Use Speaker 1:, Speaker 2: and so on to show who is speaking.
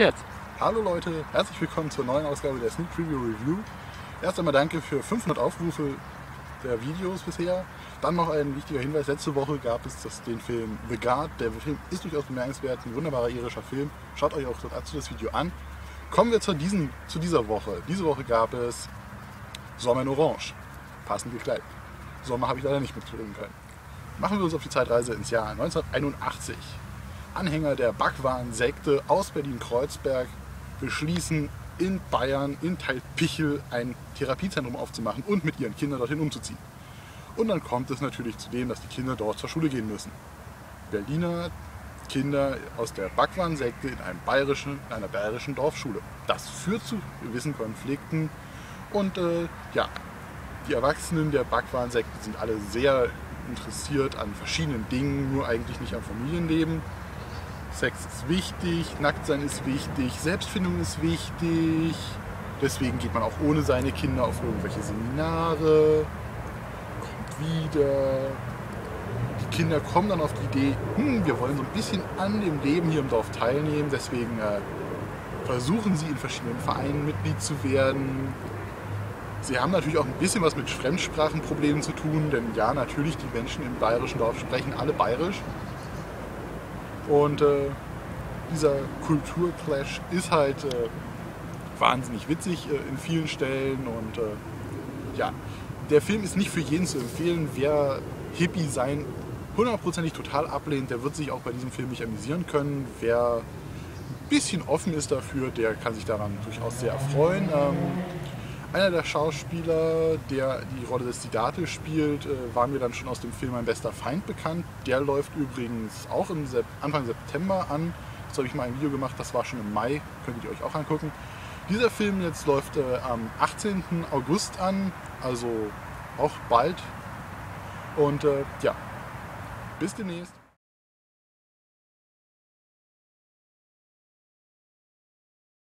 Speaker 1: Jetzt.
Speaker 2: Hallo Leute, herzlich willkommen zur neuen Ausgabe der Sneak Preview Review. Erst einmal danke für 500 Aufrufe der Videos bisher. Dann noch ein wichtiger Hinweis, letzte Woche gab es das, den Film The Guard. Der Film ist durchaus bemerkenswert, ein wunderbarer irischer Film. Schaut euch auch dazu das Video an. Kommen wir zu, diesen, zu dieser Woche. Diese Woche gab es Sommer in Orange, passend gekleidet. Sommer habe ich leider nicht mitbringen können. Machen wir uns auf die Zeitreise ins Jahr 1981. Anhänger der Backwaren-Sekte aus Berlin-Kreuzberg beschließen, in Bayern, in Teilpichel, ein Therapiezentrum aufzumachen und mit ihren Kindern dorthin umzuziehen. Und dann kommt es natürlich zu dem, dass die Kinder dort zur Schule gehen müssen. Berliner Kinder aus der Backwaren-Sekte in, einem bayerischen, in einer bayerischen Dorfschule. Das führt zu gewissen Konflikten und äh, ja, die Erwachsenen der Backwaren-Sekte sind alle sehr interessiert an verschiedenen Dingen, nur eigentlich nicht am Familienleben. Sex ist wichtig, Nacktsein ist wichtig, Selbstfindung ist wichtig. Deswegen geht man auch ohne seine Kinder auf irgendwelche Seminare, kommt wieder. Die Kinder kommen dann auf die Idee, hm, wir wollen so ein bisschen an dem Leben hier im Dorf teilnehmen. Deswegen äh, versuchen sie in verschiedenen Vereinen Mitglied zu werden. Sie haben natürlich auch ein bisschen was mit Fremdsprachenproblemen zu tun, denn ja, natürlich, die Menschen im bayerischen Dorf sprechen alle bayerisch. Und äh, dieser Kulturclash ist halt äh, wahnsinnig witzig äh, in vielen Stellen und äh, ja, der Film ist nicht für jeden zu empfehlen. Wer Hippie sein hundertprozentig total ablehnt, der wird sich auch bei diesem Film nicht amüsieren können. Wer ein bisschen offen ist dafür, der kann sich daran durchaus sehr erfreuen. Ähm, einer der Schauspieler, der die Rolle des Siddhartha spielt, äh, war mir dann schon aus dem Film Mein bester Feind bekannt. Der läuft übrigens auch im Sep Anfang September an. Jetzt habe ich mal ein Video gemacht, das war schon im Mai, könntet ihr euch auch angucken. Dieser Film jetzt läuft äh, am 18. August an, also auch bald. Und äh, ja, bis demnächst.